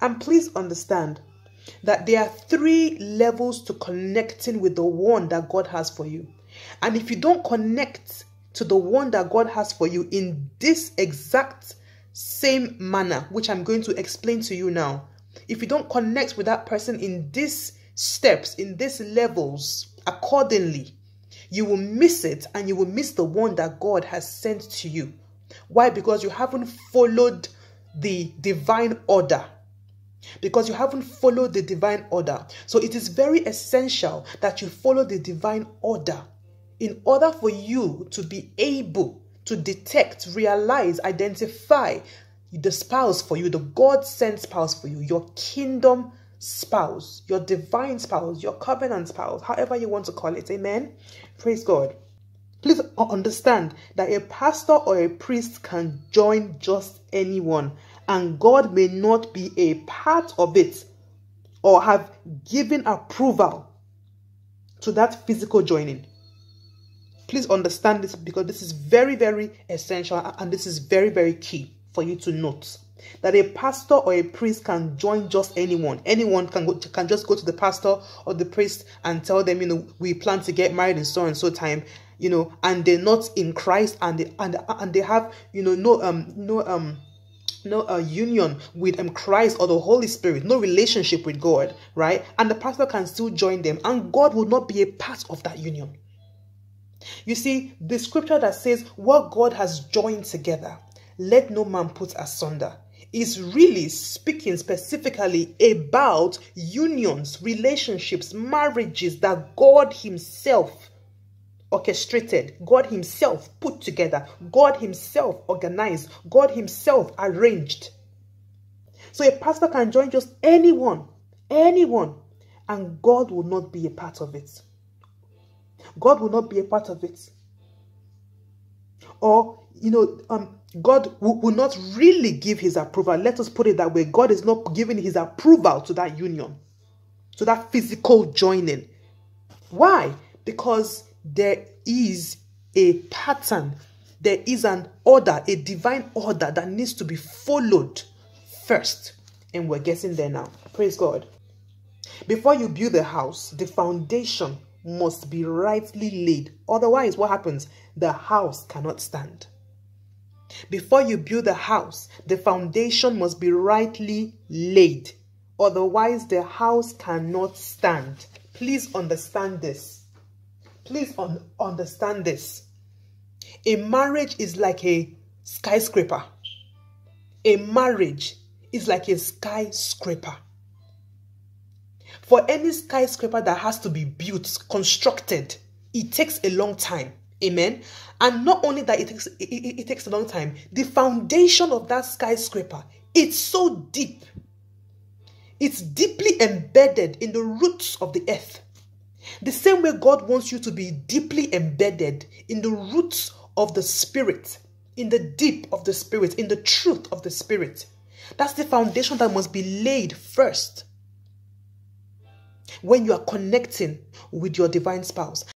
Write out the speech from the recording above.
And please understand that there are three levels to connecting with the one that God has for you. And if you don't connect to the one that God has for you in this exact same manner, which I'm going to explain to you now, if you don't connect with that person in these steps, in these levels accordingly, you will miss it and you will miss the one that God has sent to you. Why? Because you haven't followed the divine order. Because you haven't followed the divine order. So it is very essential that you follow the divine order in order for you to be able to detect, realize, identify the spouse for you, the God sent spouse for you, your kingdom spouse, your divine spouse, your covenant spouse, however you want to call it. Amen. Praise God. Please understand that a pastor or a priest can join just anyone, and God may not be a part of it or have given approval to that physical joining. Please understand this because this is very, very essential and this is very, very key for you to note that a pastor or a priest can join just anyone. Anyone can go can just go to the pastor or the priest and tell them, you know, we plan to get married in so and so time, you know, and they're not in Christ and they and and they have, you know, no um no um no uh, union with um, Christ or the Holy Spirit, no relationship with God, right? And the pastor can still join them, and God will not be a part of that union. You see, the scripture that says, What God has joined together, let no man put asunder, is really speaking specifically about unions, relationships, marriages that God Himself orchestrated, God Himself put together, God Himself organized, God Himself arranged. So a pastor can join just anyone, anyone, and God will not be a part of it. God will not be a part of it. Or, you know, um, God will, will not really give his approval. Let us put it that way. God is not giving his approval to that union, to that physical joining. Why? Because there is a pattern, there is an order, a divine order that needs to be followed first. And we're getting there now. Praise God. Before you build a house, the foundation must be rightly laid. Otherwise, what happens? The house cannot stand. Before you build a house, the foundation must be rightly laid. Otherwise, the house cannot stand. Please understand this. Please un understand this. A marriage is like a skyscraper. A marriage is like a skyscraper. For any skyscraper that has to be built, constructed, it takes a long time. Amen. And not only that, it takes it, it, takes a long time. The foundation of that skyscraper, it's so deep. It's deeply embedded in the roots of the earth. The same way God wants you to be deeply embedded in the roots of the spirit, in the deep of the spirit, in the truth of the spirit. That's the foundation that must be laid first when you are connecting with your divine spouse.